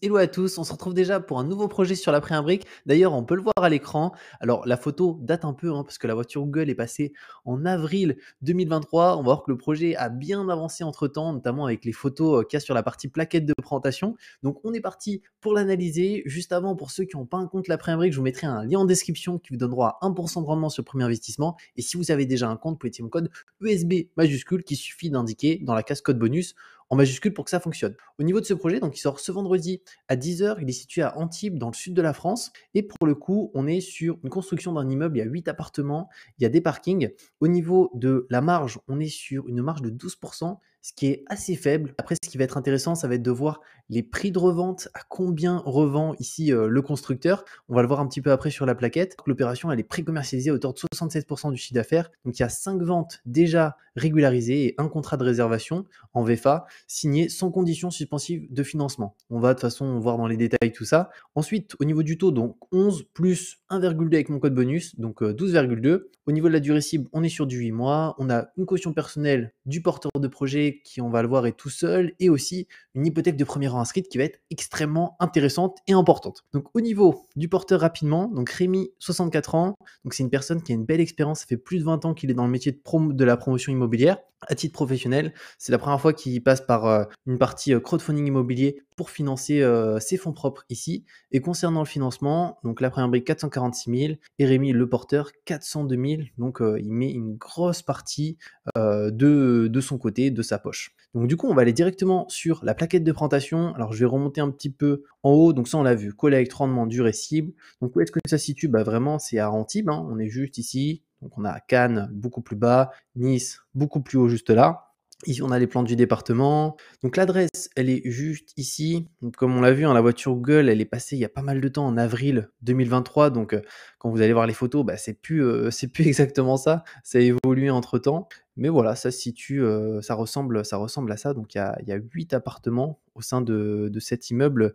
Hello à tous, on se retrouve déjà pour un nouveau projet sur la pré-imbrique. D'ailleurs, on peut le voir à l'écran. Alors, la photo date un peu, hein, parce que la voiture Google est passée en avril 2023. On va voir que le projet a bien avancé entre temps, notamment avec les photos euh, qu'il y a sur la partie plaquette de présentation. Donc, on est parti pour l'analyser. Juste avant, pour ceux qui n'ont pas un compte la pré-imbrique, je vous mettrai un lien en description qui vous donnera 1% de rendement sur le premier investissement. Et si vous avez déjà un compte, vous pouvez utiliser mon code ESB majuscule qui suffit d'indiquer dans la case code bonus en majuscule pour que ça fonctionne. Au niveau de ce projet, donc il sort ce vendredi à 10h, il est situé à Antibes dans le sud de la France et pour le coup, on est sur une construction d'un immeuble, il y a 8 appartements, il y a des parkings. Au niveau de la marge, on est sur une marge de 12%, ce qui est assez faible. Après, ce qui va être intéressant, ça va être de voir les prix de revente, à combien revend ici euh, le constructeur. On va le voir un petit peu après sur la plaquette. L'opération, elle est pré-commercialisée à hauteur de 67% du chiffre d'affaires. Donc, il y a 5 ventes déjà régularisées et un contrat de réservation en VFA signé sans condition suspensive de financement. On va de toute façon voir dans les détails tout ça. Ensuite, au niveau du taux, donc 11 plus 1,2 avec mon code bonus, donc 12,2. Euh, au niveau de la durée cible, on est sur du 8 mois. On a une caution personnelle du porteur de projet qui, on va le voir, est tout seul, et aussi une hypothèque de premier rang inscrite qui va être extrêmement intéressante et importante. Donc au niveau du porteur rapidement, donc Rémi, 64 ans, donc c'est une personne qui a une belle expérience, ça fait plus de 20 ans qu'il est dans le métier de, de la promotion immobilière à titre professionnel. C'est la première fois qu'il passe par euh, une partie euh, crowdfunding immobilier pour financer euh, ses fonds propres ici. Et concernant le financement, donc la première brique 446 000 et Rémi le porteur 402 000. Donc il met une grosse partie de, de son côté, de sa poche. Donc du coup, on va aller directement sur la plaquette de présentation. Alors je vais remonter un petit peu en haut. Donc ça, on l'a vu, collecte, rendement, durée, cible. Donc où est-ce que ça se situe? Bah, Vraiment, c'est à Antibes. Hein. On est juste ici. Donc on a Cannes beaucoup plus bas, Nice beaucoup plus haut juste là. Ici, on a les plans du département. Donc l'adresse, elle est juste ici. comme on l'a vu, hein, la voiture Google, elle est passée il y a pas mal de temps, en avril 2023. Donc euh, quand vous allez voir les photos, bah, c'est plus, euh, plus exactement ça. Ça a évolué entre temps. Mais voilà, ça situe, euh, ça, ressemble, ça ressemble à ça. Donc il y a, 8 appartements au sein de cet immeuble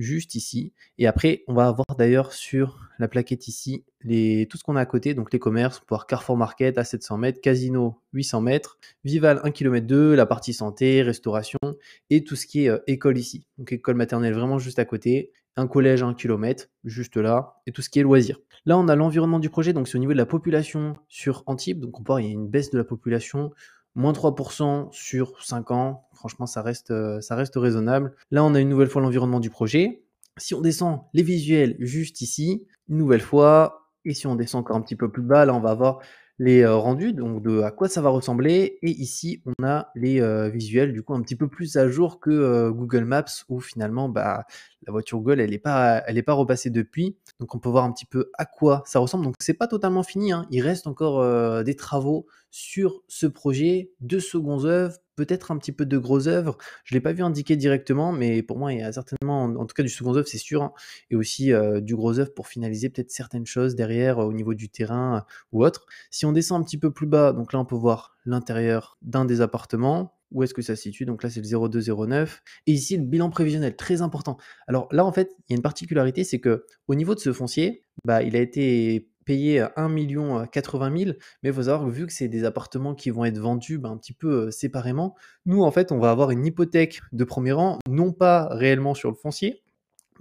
juste ici. Et après, on va avoir d'ailleurs sur la plaquette ici les, tout ce qu'on a à côté, donc les commerces, on peut voir Carrefour Market à 700 mètres, Casino 800 mètres, Vival 1 km 2, la partie santé, restauration et tout ce qui est euh, école ici. Donc école maternelle vraiment juste à côté, un collège à 1 km juste là et tout ce qui est loisirs. Là, on a l'environnement du projet, donc c'est au niveau de la population sur Antibes. Donc on voir, il y a une baisse de la population moins 3% sur 5 ans. Franchement, ça reste, euh, ça reste raisonnable. Là, on a une nouvelle fois l'environnement du projet. Si on descend les visuels juste ici, une nouvelle fois, et si on descend encore un petit peu plus bas, là, on va avoir les euh, rendus, donc de à quoi ça va ressembler. Et ici, on a les euh, visuels, du coup, un petit peu plus à jour que Google Maps, où finalement, bah, la voiture Google, elle n'est pas, est pas repassée depuis. Donc, on peut voir un petit peu à quoi ça ressemble. Donc, c'est pas totalement fini. Hein. Il reste encore des travaux sur ce projet, de secondes œuvres, peut-être un petit peu de gros œuvres. Je ne l'ai pas vu indiqué directement, mais pour moi, il y a certainement, en tout cas, du second œuvre, c'est sûr, hein, et aussi du gros œuvre pour finaliser peut-être certaines choses derrière au niveau du terrain ou autre. Si on descend un petit peu plus bas, donc là, on peut voir l'intérieur d'un des appartements. Où est-ce que ça se situe? Donc là, c'est le 0209. Et ici, le bilan prévisionnel, très important. Alors là, en fait, il y a une particularité, c'est que au niveau de ce foncier, bah, il a été payé 1 80 000, mais il faut savoir que vu que c'est des appartements qui vont être vendus ben, un petit peu séparément, nous en fait on va avoir une hypothèque de premier rang, non pas réellement sur le foncier,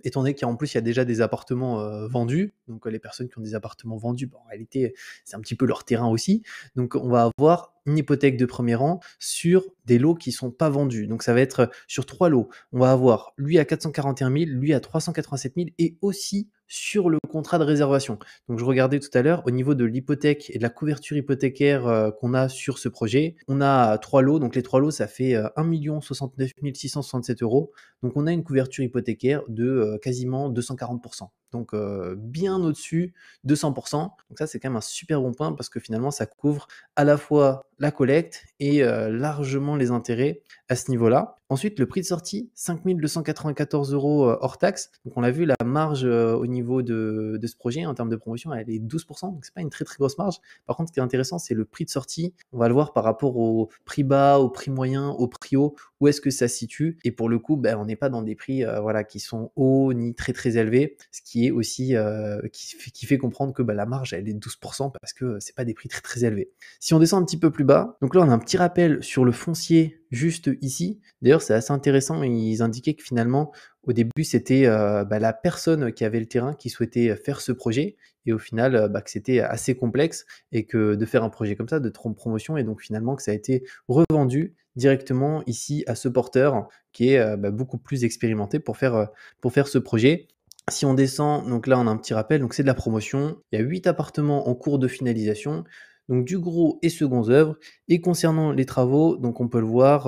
étant donné qu'en plus il y a déjà des appartements vendus, donc les personnes qui ont des appartements vendus, en réalité c'est un petit peu leur terrain aussi, donc on va avoir une hypothèque de premier rang sur des lots qui sont pas vendus. Donc ça va être sur trois lots. On va avoir lui à 441 000, lui à 387 000 et aussi sur le contrat de réservation. Donc je regardais tout à l'heure au niveau de l'hypothèque et de la couverture hypothécaire euh, qu'on a sur ce projet, on a trois lots. Donc les trois lots, ça fait 1 69 667 euros. Donc on a une couverture hypothécaire de euh, quasiment 240% donc bien au-dessus de 100%. Donc ça, c'est quand même un super bon point parce que finalement, ça couvre à la fois la collecte et largement les intérêts à ce niveau-là. Ensuite, le prix de sortie, 5294 euros hors taxe. Donc on l'a vu, la marge au niveau de, ce projet en termes de promotion, elle est 12%, donc c'est pas une très très grosse marge. Par contre, ce qui est intéressant, c'est le prix de sortie. On va le voir par rapport au prix bas, au prix moyen, au prix haut, où est-ce que ça se situe. Et pour le coup, ben, on n'est pas dans des prix voilà, qui sont hauts ni très très élevés, ce qui est aussi euh, qui, fait, comprendre que bah, la marge elle est de 12% parce que c'est pas des prix très très élevés. Si on descend un petit peu plus bas, donc là on a un petit rappel sur le foncier juste ici. D'ailleurs c'est assez intéressant, ils indiquaient que finalement Au début, c'était, bah, la personne qui avait le terrain qui souhaitait, faire ce projet et au final, heu, bah, que c'était assez complexe et que de faire un projet comme ça, de promotion et donc finalement que ça a été revendu directement ici à ce porteur qui est, heu, bah, beaucoup plus expérimenté pour faire, heu, pour faire ce projet. Si on descend, donc là on a un petit rappel, donc c'est de la promotion. Il y a 8 appartements en cours de finalisation, donc du gros et seconds œuvres et concernant les travaux, donc on peut le voir,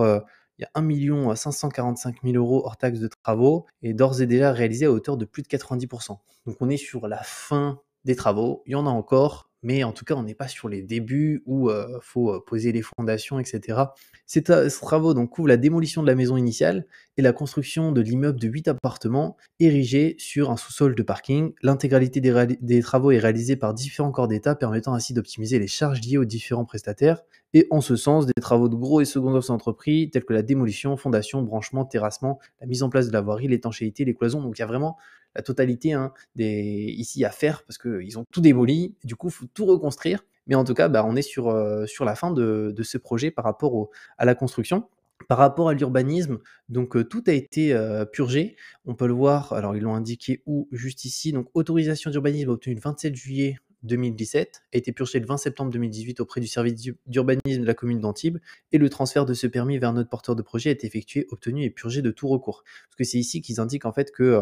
il y a 1 545 000 € hors taxes de travaux et d'ores et déjà réalisés à hauteur de plus de 90% Donc on est sur la fin des travaux, il y en a encore, mais en tout cas, on n'est pas sur les débuts où il faut poser les fondations, et cetera. Ces, travaux donc couvrent la démolition de la maison initiale et la construction de l'immeuble de 8 appartements érigés sur un sous-sol de parking. L'intégralité des, travaux est réalisée par différents corps d'État, permettant ainsi d'optimiser les charges liées aux différents prestataires. Et en ce sens, des travaux de gros et second œuvre sont entrepris, tels que la démolition, fondation, branchement, terrassement, la mise en place de la voirie, l'étanchéité, les cloisons. Donc il y a vraiment la totalité hein, des, ici à faire parce qu'ils ont tout démoli. Du coup, faut tout reconstruire. Mais en tout cas, bah, on est sur, euh, la fin de, ce projet par rapport à la construction. Par rapport à l'urbanisme, donc euh, tout a été euh, purgé. On peut le voir, alors ils l'ont indiqué où? Juste ici. Donc autorisation d'urbanisme obtenue le 27 juillet 2017, a été purgé le 20 septembre 2018 auprès du service d'urbanisme de la commune d'Antibes, et le transfert de ce permis vers notre porteur de projet a été effectué, obtenu et purgé de tout recours. Parce que c'est ici qu'ils indiquent en fait que euh,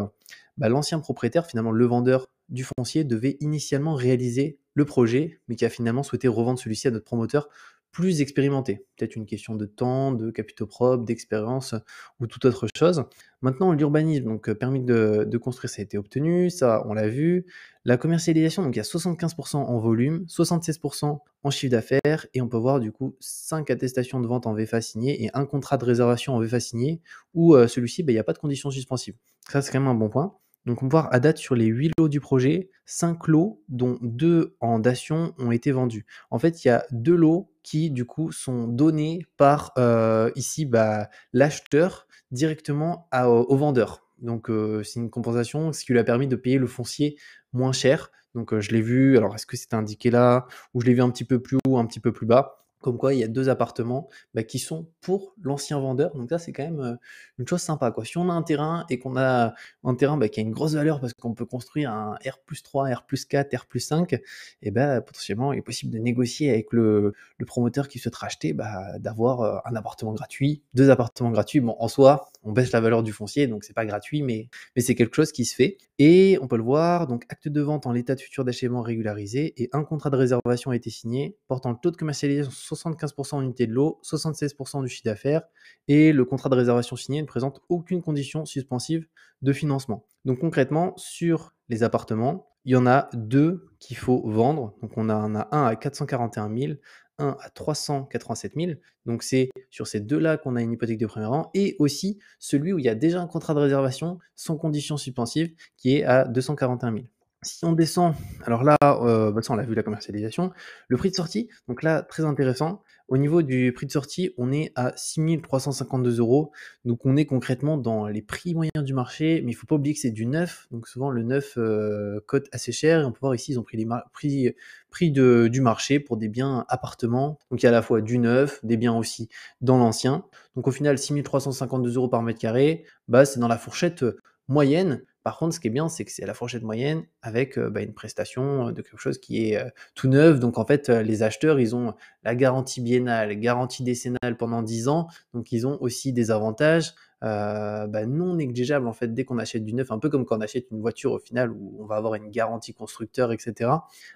bah, l'ancien propriétaire, finalement le vendeur du foncier, devait initialement réaliser le projet, mais qui a finalement souhaité revendre celui-ci à notre promoteur plus expérimenté. Peut-être une question de temps, de capitaux propres, d'expérience ou toute autre chose. Maintenant, l'urbanisme, donc euh, permis de, construire, ça a été obtenu, ça on l'a vu. La commercialisation, donc il y a 75% en volume, 76% en chiffre d'affaires, et on peut voir du coup 5 attestations de vente en VFA signées et un contrat de réservation en VFA signé, où euh, celui-ci, ben, il n'y a pas de conditions suspensives. Ça, c'est quand même un bon point. Donc on peut voir à date sur les 8 lots du projet, 5 lots, dont 2 en dation, ont été vendus. En fait, il y a 2 lots qui, du coup, sont donnés par, euh, ici, bah, l'acheteur directement au vendeur. Donc euh, c'est une compensation, ce qui lui a permis de payer le foncier moins cher. Donc euh, je l'ai vu, alors est-ce que c'est indiqué là, ou je l'ai vu un petit peu plus haut, un petit peu plus bas? Comme quoi il y a deux appartements bah, qui sont pour l'ancien vendeur. Donc ça, c'est quand même une chose sympa. Si on a un terrain et qu'on a un terrain bah, qui a une grosse valeur parce qu'on peut construire un R plus 3, R plus 4, R plus 5, et ben potentiellement, il est possible de négocier avec le, promoteur qui souhaite racheter, bah, d'avoir un appartement gratuit, deux appartements gratuits. Bon, en soi, on baisse la valeur du foncier, donc c'est pas gratuit, mais, mais c'est quelque chose qui se fait. Et on peut le voir, donc acte de vente en l'état de futur d'achèvement régularisé et un contrat de réservation a été signé portant le taux de commercialisation 75% en unité de l'eau, 76% du chiffre d'affaires et le contrat de réservation signé ne présente aucune condition suspensive de financement. Donc concrètement, sur les appartements, il y en a deux qu'il faut vendre. Donc on en a un à 441 000, un à 387 000. Donc c'est sur ces deux-là qu'on a une hypothèque de premier rang. Et aussi celui où il y a déjà un contrat de réservation sans condition suspensive qui est à 241 000. Si on descend, alors là, euh, bah, on l'a vu la commercialisation, le prix de sortie, donc là, très intéressant. Au niveau du prix de sortie, on est à 6 352 euros. Donc on est concrètement dans les prix moyens du marché, mais il ne faut pas oublier que c'est du neuf. Donc souvent le neuf euh, cote assez cher. Et on peut voir ici, ils ont pris les prix, prix de, du marché pour des biens appartements. Donc il y a à la fois du neuf, des biens aussi dans l'ancien. Donc au final, 6 352 euros par mètre carré, bah, c'est dans la fourchette moyenne. Par contre, ce qui est bien, c'est que c'est la fourchette moyenne avec euh, bah, une prestation euh, de quelque chose qui est euh, tout neuf. Donc en fait, les acheteurs, ils ont la garantie biennale, garantie décennale pendant 10 ans. Donc ils ont aussi des avantages euh, bah, non négligeable en fait dès qu'on achète du neuf, un peu comme quand on achète une voiture au final où on va avoir une garantie constructeur, etc.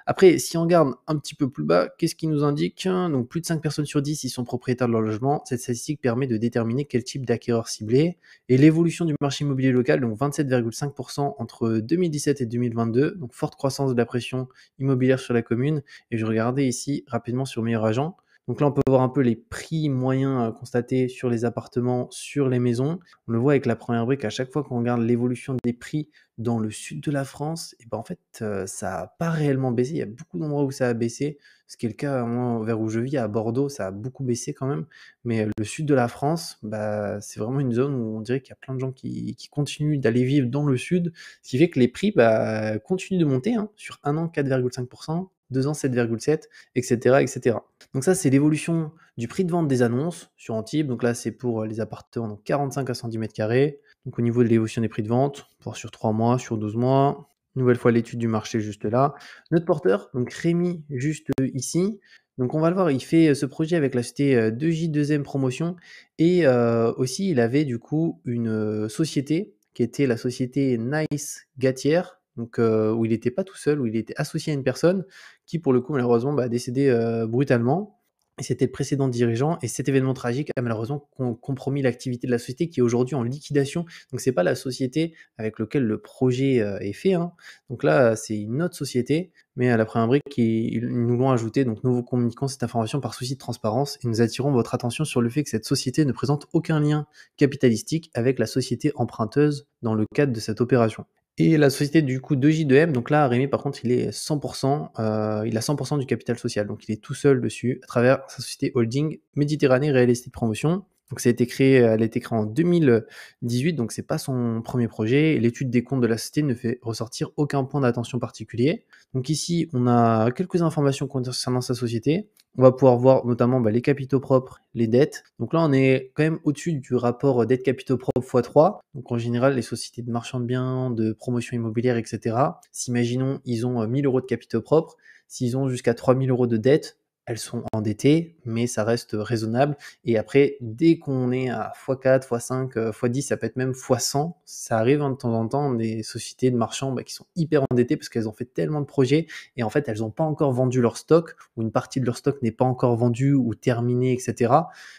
Après, si on regarde un petit peu plus bas, qu'est-ce qui nous indique? Donc plus de 5 personnes sur 10 ils sont propriétaires de leur logement. Cette statistique permet de déterminer quel type d'acquéreur ciblé et l'évolution du marché immobilier local, donc 27,5% entre 2017 et 2022, donc forte croissance de la pression immobilière sur la commune. Et je regardais ici rapidement sur Meilleur Agent. Donc là, on peut voir un peu les prix moyens constatés sur les appartements, sur les maisons. On le voit avec la première brique, à chaque fois qu'on regarde l'évolution des prix dans le sud de la France, et ben en fait, ça n'a pas réellement baissé. Il y a beaucoup d'endroits où ça a baissé, ce qui est le cas moi, vers où je vis, à Bordeaux, ça a beaucoup baissé quand même. Mais le sud de la France, bah, c'est vraiment une zone où on dirait qu'il y a plein de gens qui, continuent d'aller vivre dans le sud, ce qui fait que les prix bah, continuent de monter. Hein. Sur un an, 4,5%, 2 ans 7,7%, etc., etc. Donc ça, c'est l'évolution du prix de vente des annonces sur Antibes. Donc là, c'est pour les appartements donc 45 à 110 mètres carrés. Donc au niveau de l'évolution des prix de vente, voir sur 3 mois, sur 12 mois. Nouvelle fois l'étude du marché juste là. Notre porteur, donc Rémi, juste ici. Donc on va le voir, il fait ce projet avec la société 2J2M Promotion et aussi il avait du coup une société qui était la société Nice Gatière, donc où il n'était pas tout seul, où il était associé à une personne qui pour le coup malheureusement bah, a décédé brutalement. C'était le précédent dirigeant. Et cet événement tragique a malheureusement compromis l'activité de la société qui est aujourd'hui en liquidation. Donc c'est pas la société avec laquelle le projet euh, est fait. Hein. Donc là, c'est une autre société. Mais à la première brique, ils nous l'ont ajouté. Donc nous vous communiquons cette information par souci de transparence et nous attirons votre attention sur le fait que cette société ne présente aucun lien capitalistique avec la société emprunteuse dans le cadre de cette opération. Et la société du coup de J2M, donc là Rémi par contre il est 100%, euh, il a 100% du capital social, donc il est tout seul dessus à travers sa société holding Méditerranée Real Estate Promotion. Donc ça a été créé, elle a été créée en 2018, donc c'est pas son premier projet. L'étude des comptes de la société ne fait ressortir aucun point d'attention particulier. Donc ici on a quelques informations concernant sa société. On va pouvoir voir notamment bah, les capitaux propres, les dettes. Donc là, on est quand même au-dessus du rapport dette capitaux propres x3. Donc en général, les sociétés de marchand de biens, de promotion immobilière, etc. S'imaginons, ils ont 1000 euh, euros de capitaux propres. S'ils ont jusqu'à 3000 euros de dettes, elles sont endettées, mais ça reste raisonnable. Et après, dès qu'on est à x4, x5, x10, ça peut être même x100, ça arrive hein, de temps en temps des sociétés de marchands bah, qui sont hyper endettées parce qu'elles ont fait tellement de projets et en fait, elles n'ont pas encore vendu leur stock ou une partie de leur stock n'est pas encore vendue ou terminée, etc.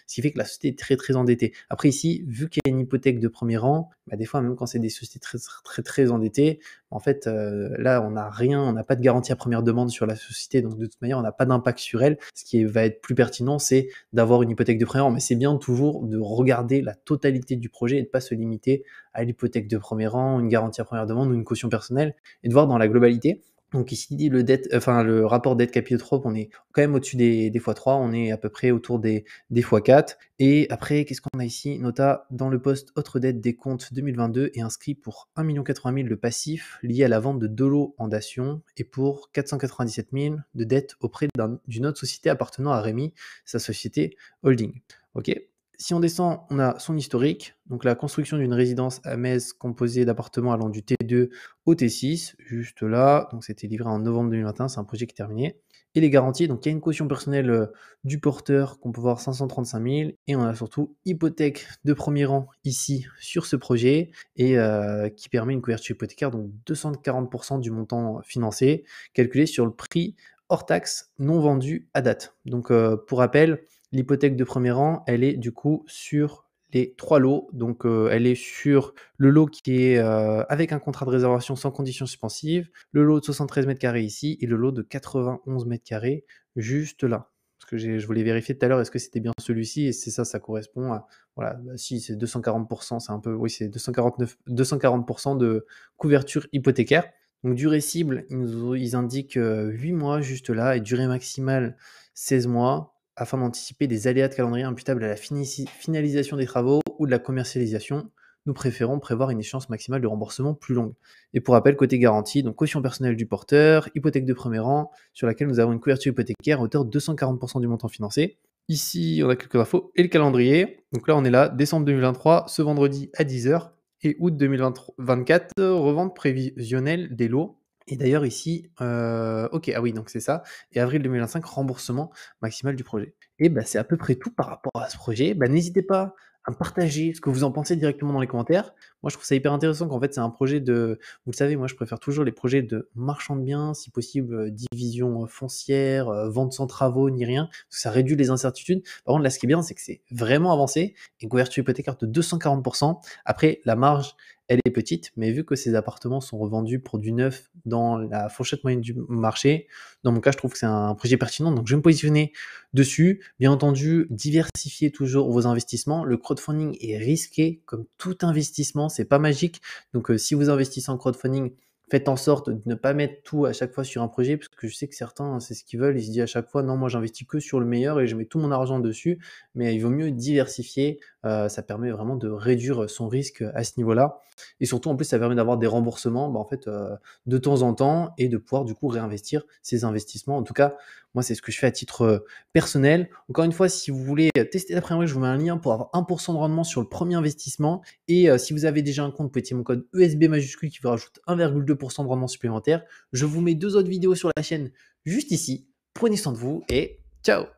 Ce qui fait que la société est très très endettée. Après ici, vu qu'il y a une hypothèque de premier rang, bah, des fois, même quand c'est des sociétés très très très endettées, en fait, euh, là, on n'a rien, on n'a pas de garantie à première demande sur la société, donc de toute manière, on n'a pas d'impact sur elle. Ce qui va être plus pertinent, c'est d'avoir une hypothèque de premier rang, mais c'est bien toujours de regarder la totalité du projet et de pas se limiter à l'hypothèque de premier rang, une garantie à première demande ou une caution personnelle, et de voir dans la globalité. Donc ici, le, dette, le rapport dette capitaux on est quand même au-dessus des, des x3, on est à peu près autour des, des x4. Et après, qu'est-ce qu'on a ici? Nota, dans le poste autre dette des comptes 2022 est inscrit pour 1 80 000 de passifs liés à la vente de Dolo en Dation et pour 497 000 de dettes auprès d'une autre société appartenant à Rémi, sa société holding. Ok? Si on descend, on a son historique, donc la construction d'une résidence à Metz composée d'appartements allant du T2 au T6, juste là, donc c'était livré en novembre 2021, c'est un projet qui est terminé. Et les garanties, donc il y a une caution personnelle euh, du porteur qu'on peut voir 535 000, et on a surtout hypothèque de premier rang ici sur ce projet, et euh, qui permet une couverture hypothécaire, donc 240% du montant financé, calculé sur le prix hors taxe non vendu à date. Donc euh, pour rappel, L'hypothèque de premier rang, elle est du coup sur les trois lots. Donc, euh, elle est sur le lot qui est euh, avec un contrat de réservation sans condition suspensive, le lot de 73 mètres carrés ici et le lot de 91 mètres carrés juste là. Parce que je voulais vérifier tout à l'heure, est-ce que c'était bien celui-ci Et c'est ça, ça correspond à. Voilà, bah, si c'est 240%, c'est un peu. Oui, c'est 249, 240% de couverture hypothécaire. Donc, durée cible, ils, ils indiquent 8 euh, mois juste là et durée maximale 16 mois afin d'anticiper des aléas de calendrier imputables à la finalisation des travaux ou de la commercialisation, nous préférons prévoir une échéance maximale de remboursement plus longue. Et pour rappel, côté garantie, donc caution personnelle du porteur, hypothèque de premier rang, sur laquelle nous avons une couverture hypothécaire à hauteur de 240% du montant financé. Ici, on a quelques infos et le calendrier. Donc là, on est là, décembre 2023, ce vendredi à 10h, et août 2024, revente prévisionnelle des lots et d'ailleurs ici, euh, ok, ah oui, donc c'est ça. Et avril 2025, remboursement maximal du projet. Et bah, c'est à peu près tout par rapport à ce projet. Bah, n'hésitez pas à partager ce que vous en pensez directement dans les commentaires. Moi, je trouve ça hyper intéressant qu'en fait, c'est un projet de. Vous le savez, moi, je préfère toujours les projets de marchand de biens, si possible, euh, division euh, foncière, vente sans travaux, ni rien. Parce que ça réduit les incertitudes. Par contre, là, ce qui est bien, c'est que c'est vraiment avancé. Une couverture hypothécaire de 240%. Après, la marge, elle est petite, mais vu que ces appartements sont revendus pour du neuf dans la fourchette moyenne du marché, dans mon cas, je trouve que c'est un projet pertinent. Donc, je vais me positionner dessus. Bien entendu, diversifier toujours vos investissements. Le crowdfunding est risqué comme tout investissement, c'est pas magique. Donc, euh, si vous investissez en crowdfunding, faites en sorte de ne pas mettre tout à chaque fois sur un projet, parce que je sais que certains, c'est ce qu'ils veulent, ils se disent à chaque fois, non, moi j'investis que sur le meilleur et je mets tout mon argent dessus, mais il vaut mieux diversifier Heu, ça permet vraiment de réduire son risque à ce niveau-là et surtout, en plus, ça permet d'avoir des remboursements, bah, en fait, heu, de temps en temps et de pouvoir, du coup, réinvestir ces investissements. En tout cas, moi, c'est ce que je fais à titre, heu, personnel. Encore une fois, si vous voulez tester la prime riche, je vous mets un lien pour avoir 1% de rendement sur le premier investissement et si vous avez déjà un compte, vous pouvez utiliser mon code ESB majuscule qui vous rajoute 1,2% de rendement supplémentaire. Je vous mets 2 autres vidéos sur la chaîne juste ici. Prenez soin de vous et ciao!